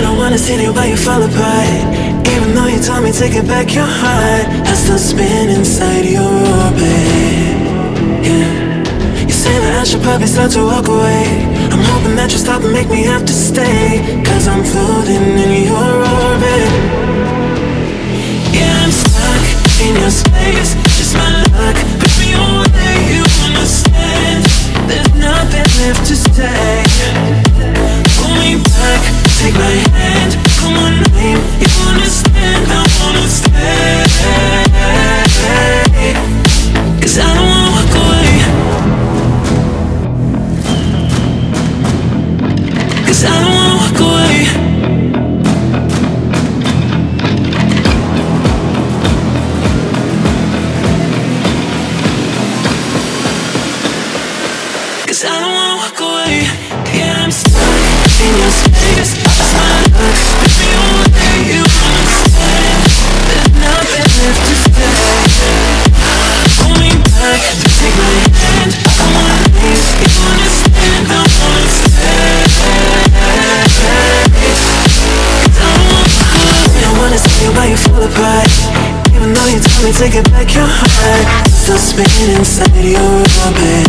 I don't wanna see you while you fall apart. Even though you told me to get back your heart I still spin inside your orbit. Yeah. You say that I should probably start to walk away. I'm hoping that you stop and make me have to stay Cause I'm floating in your orbit Cause I don't wanna walk away I don't wanna walk away Yeah, I'm stuck in your space Tell me take get back your heart Still spinning inside your orbit.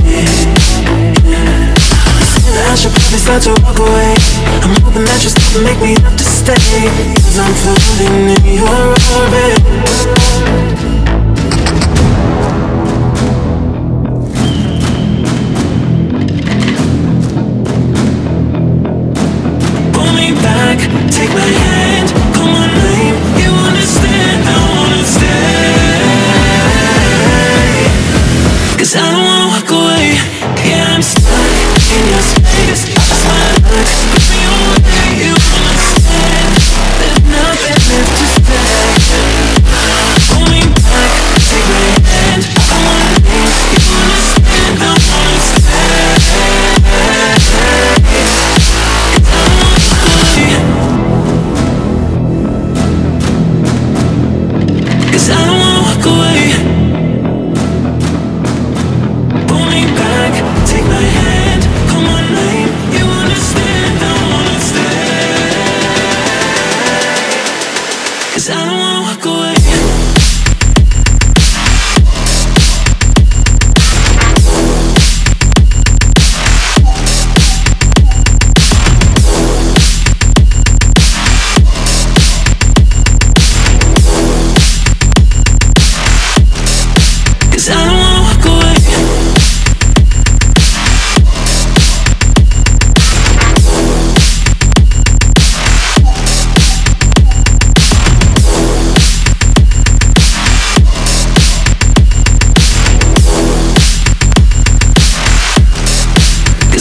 I should probably start to walk away I'm hoping that you still make me have to stay. Cause I'm floating in your orbit. Pull me back. take my hand. Cause I don't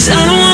Cause I don't wanna.